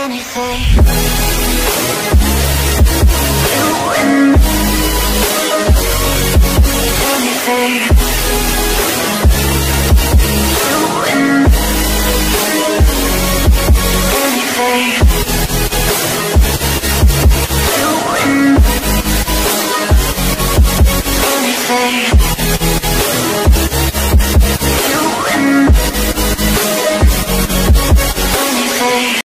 anything. You and me Anything.